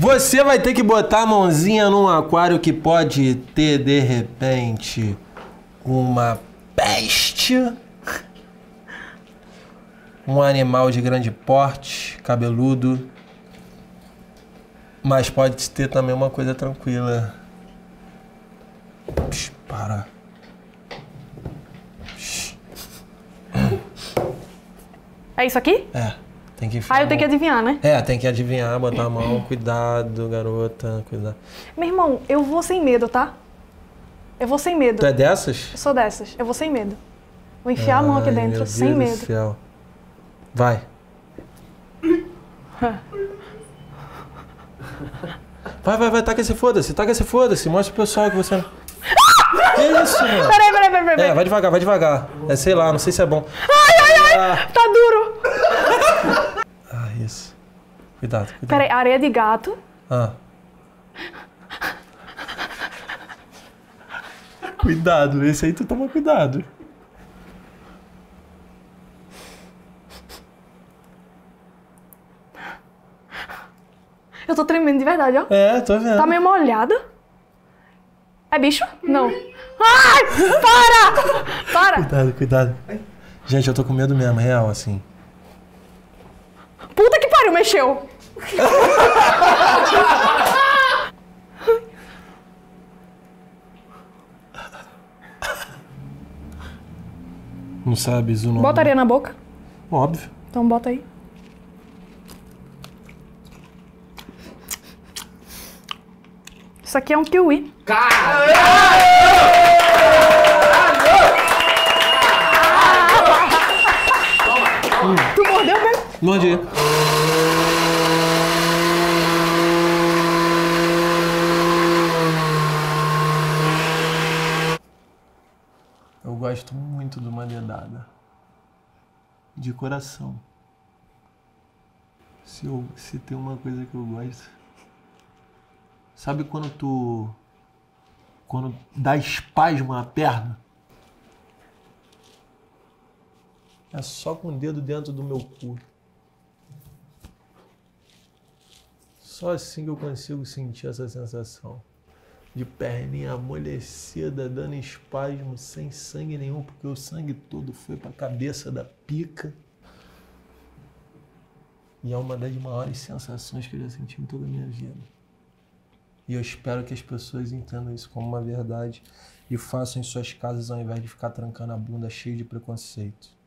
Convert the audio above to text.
Você vai ter que botar a mãozinha num aquário que pode ter, de repente, uma peste. Um animal de grande porte, cabeludo. Mas pode ter também uma coisa tranquila. Psh, para. É isso aqui? É, tem que enfiar Ah, eu tenho que adivinhar, né? É, tem que adivinhar, botar a mão. Cuidado, garota, cuidado. Meu irmão, eu vou sem medo, tá? Eu vou sem medo. Tu é dessas? Eu sou dessas. Eu vou sem medo. Vou enfiar a mão aqui Ai, dentro, meu sem Deus medo. Do céu. Vai. Vai, vai, vai, taca esse foda-se, taca esse foda-se, mostra pro pessoal que você. Que isso, mano? Peraí, peraí, peraí, peraí. É, vai devagar, vai devagar. É, sei lá, não sei se é bom. Tá duro. Isso. Cuidado, cuidado. Peraí, areia de gato. Ah. Cuidado, esse aí tu toma cuidado. Eu tô tremendo de verdade, ó. É, tô vendo. Tá meio molhada. É bicho? Não. Ai! Para! Para! Cuidado, cuidado. Gente, eu tô com medo mesmo, real, assim. Puta que pariu, mexeu! Não sabes o nome? Bota areia na boca. Óbvio. Então bota aí. Isso aqui é um kiwi. Tu mordeu mesmo? Mordi. Eu gosto muito de uma dedada. De coração. Se, eu, se tem uma coisa que eu gosto. Sabe quando tu. Quando dá espasmo na perna? É só com o dedo dentro do meu cu. Só assim que eu consigo sentir essa sensação. De perninha amolecida, dando espasmo, sem sangue nenhum, porque o sangue todo foi pra cabeça da pica. E é uma das maiores sensações que eu já senti em toda a minha vida. E eu espero que as pessoas entendam isso como uma verdade e façam em suas casas ao invés de ficar trancando a bunda cheia de preconceito.